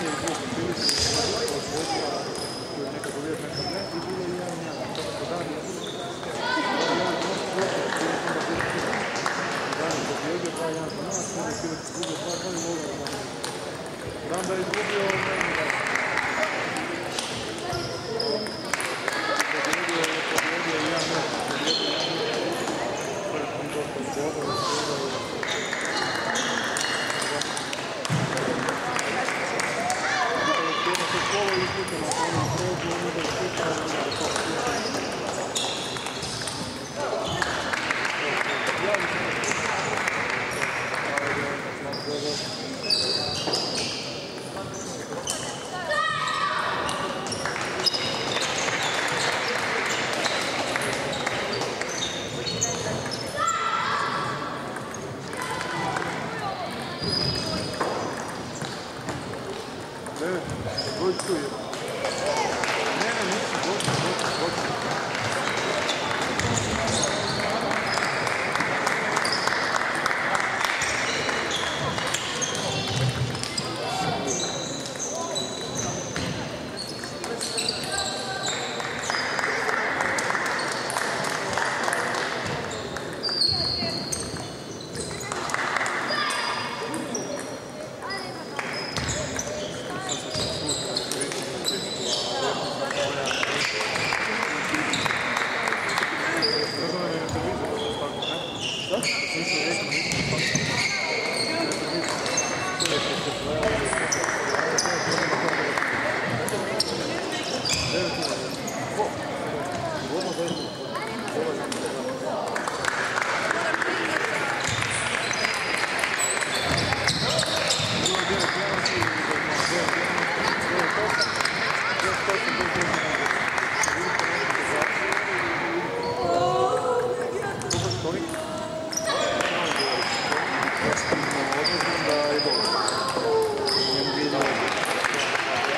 사람이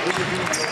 Od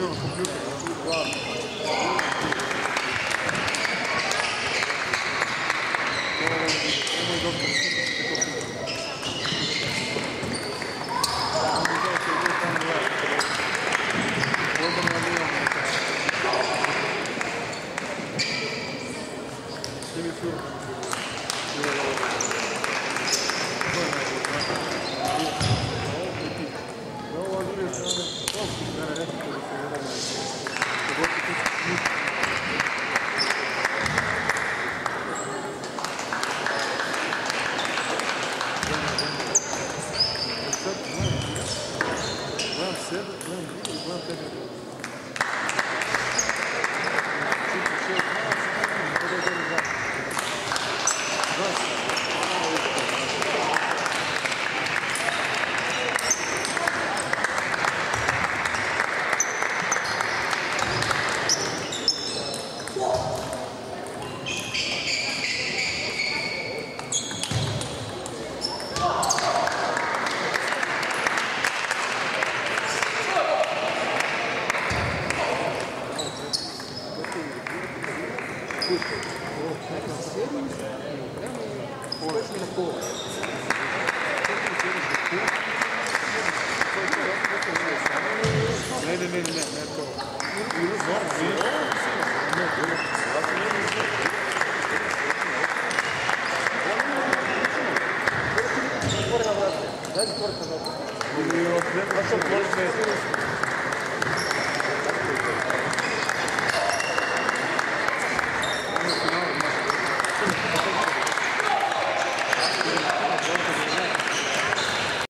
viu? Viu?